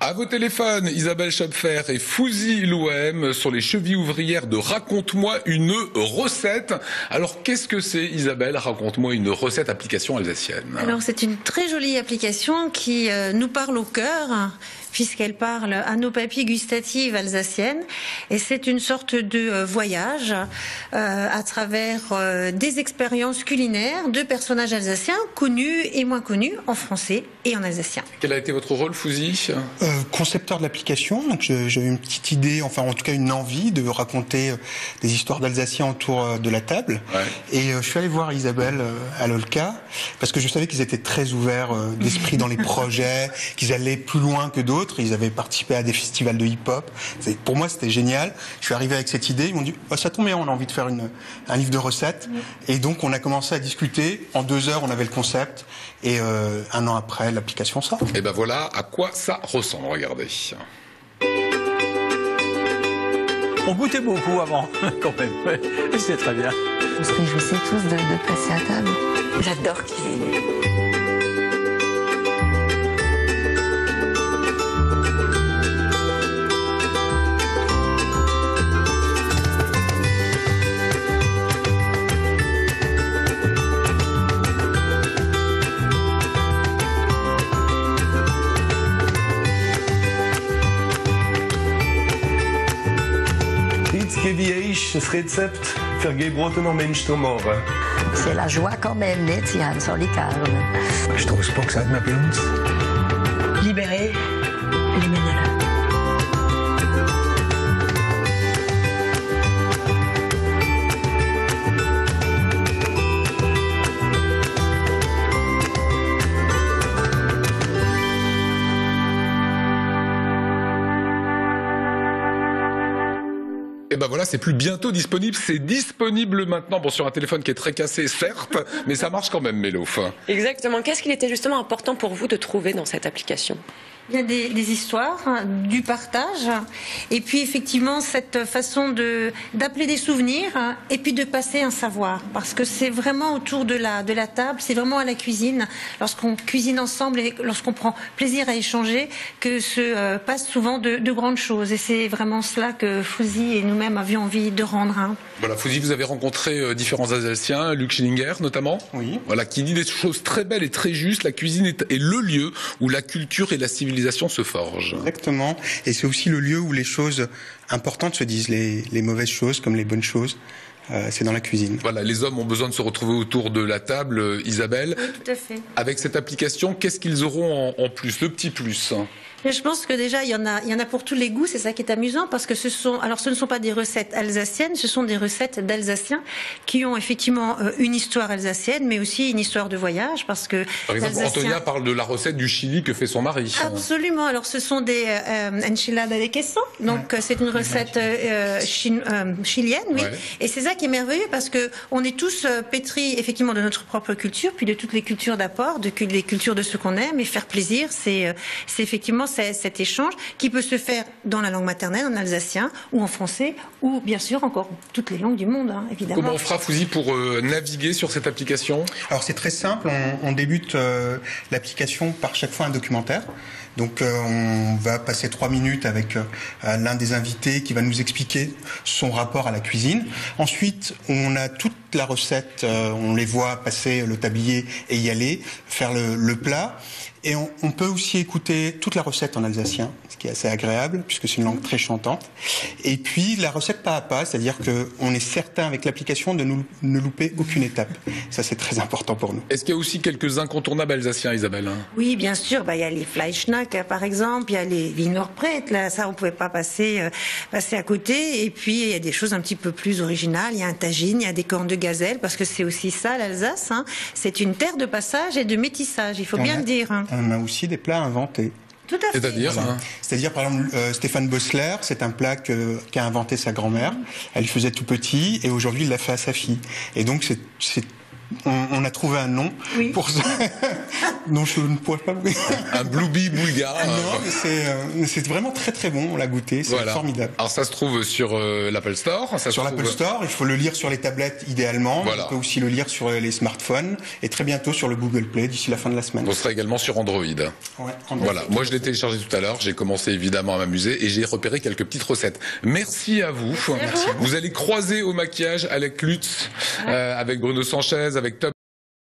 À vos téléphones, Isabelle Schopfer et Fouzi Louem sur les chevilles ouvrières de Raconte-moi une recette. Alors qu'est-ce que c'est Isabelle? Raconte-moi une recette application alsacienne. Alors c'est une très jolie application qui euh, nous parle au cœur puisqu'elle parle à nos papilles gustatives alsaciennes. Et c'est une sorte de euh, voyage euh, à travers euh, des expériences culinaires de personnages alsaciens connus et moins connus en français et en alsacien. Quel a été votre rôle, Fouzi? Concepteur de l'application. Donc j'ai eu une petite idée, enfin en tout cas une envie de raconter des histoires d'Alsaciens autour de la table. Et je suis allé voir Isabelle à l'Olca parce que je savais qu'ils étaient très ouverts d'esprit dans les projets, qu'ils allaient plus loin que d'autres. Ils avaient participé à des festivals de hip-hop. Pour moi, c'était génial. Je suis arrivé avec cette idée. Ils m'ont dit oh, ça tombe bien, on a envie de faire une, un livre de recettes. Et donc, on a commencé à discuter. En deux heures, on avait le concept. Et euh, un an après, l'application sort. Et ben voilà à quoi ça ressemble. Regardez. On goûtait beaucoup avant, quand même. C'était très bien. On se réjouissait tous de, de passer à table. J'adore cuisiner. Das Rezept für gebrotener Mensch zu machen. C'est la joie quand même, nicht? Sie haben so die Carne. Stoßbock sagt man bei uns. Libéré, liminal. Et ben voilà, c'est plus bientôt disponible. C'est disponible maintenant, bon, sur un téléphone qui est très cassé, certes, mais ça marche quand même, Mélo. Exactement. Qu'est-ce qu'il était justement important pour vous de trouver dans cette application? Il y a des, des, histoires, du partage, et puis effectivement cette façon de d'appeler des souvenirs, et puis de passer un savoir, parce que c'est vraiment autour de la de la table, c'est vraiment à la cuisine, lorsqu'on cuisine ensemble et lorsqu'on prend plaisir à échanger, que se euh, passe souvent de, de, grandes choses, et c'est vraiment cela que Fouzi et nous-mêmes avions envie de rendre. Hein. Voilà, Fouzi, vous avez rencontré euh, différents Alsaciens, Luc Schillinger notamment, oui. voilà, qui dit des choses très belles et très justes. La cuisine est, est le lieu où la culture et la civilisation se forge. Exactement. Et c'est aussi le lieu où les choses importantes se disent, les, les mauvaises choses comme les bonnes choses. Euh, c'est dans la cuisine. Voilà, les hommes ont besoin de se retrouver autour de la table, euh, Isabelle. Oui, tout à fait. Avec cette application, qu'est-ce qu'ils auront en, en plus, le petit plus? Je pense que déjà il y en a, il y en a pour tous les goûts. C'est ça qui est amusant parce que ce sont, alors ce ne sont pas des recettes alsaciennes, ce sont des recettes d'Alsaciens qui ont effectivement euh, une histoire alsacienne, mais aussi une histoire de voyage parce que. Par exemple, Antonia parle de la recette du Chili que fait son mari. Absolument. Alors ce sont des euh, enchiladas de queso. Donc ouais. c'est une recette euh, chi euh, chilienne, oui. Ouais. Et c'est ça qui est merveilleux parce que on est tous euh, pétris effectivement de notre propre culture, puis de toutes les cultures d'apport, de les cultures de ce qu'on aime et faire plaisir, c'est c'est effectivement cet échange qui peut se faire dans la langue maternelle, en alsacien ou en français, ou bien sûr encore toutes les langues du monde, hein, évidemment. Comment on fera, Fouzi, pour euh, naviguer sur cette application? Alors c'est très simple, on, on débute euh, l'application par chaque fois un documentaire. Donc euh, on va passer trois minutes avec euh, l'un des invités qui va nous expliquer son rapport à la cuisine. Ensuite, on a toute la recette, euh, on les voit passer le tablier et y aller, faire le, le plat. Et on, on, peut aussi écouter toute la recette en alsacien, ce qui est assez agréable, puisque c'est une langue très chantante. Et puis la recette pas à pas, c'est-à-dire qu'on est certain avec l'application de nous, ne louper aucune étape. Ça, c'est très important pour nous. Est-ce qu'il y a aussi quelques incontournables alsaciens, Isabelle Oui, bien sûr. Bah, il y a les Fleischnack, par exemple. Il y a les Wienerbrett. Là, ça, on pouvait pas passer, euh, passer à côté. Et puis, il y a des choses un petit peu plus originales. Il y a un tagine, il y a des cornes de gazelle, parce que c'est aussi ça, l'Alsace. Hein. C'est une terre de passage et de métissage. Il faut on bien a, le dire. Hein on a aussi des plats inventés. Tout à fait. C'est-à-dire voilà. hein. C'est-à-dire, par exemple, euh, Stéphane Bossler, c'est un plat qu'a qu inventé sa grand-mère. Elle faisait tout petit et aujourd'hui, il l'a fait à sa fille. Et donc, c'est on, on, a trouvé un nom oui. pour ça. non, je ne pourrais pas. un Blueby bulgare. Ah non, mais c'est vraiment très très bon. On l'a goûté, c'est voilà. formidable. Alors ça se trouve sur euh, l'Apple Store. Ça sur l'Apple trouve... Store, il faut le lire sur les tablettes idéalement. Voilà. On peut aussi le lire sur les smartphones et très bientôt sur le Google Play d'ici la fin de la semaine. On sera également sur Android. Ouais, Android. Voilà. Moi, je l'ai téléchargé tout à l'heure. J'ai commencé évidemment à m'amuser et j'ai repéré quelques petites recettes. Merci à vous. Merci. Vous allez croiser au maquillage avec Lutz, euh, avec Bruno Sanchez, avec Top.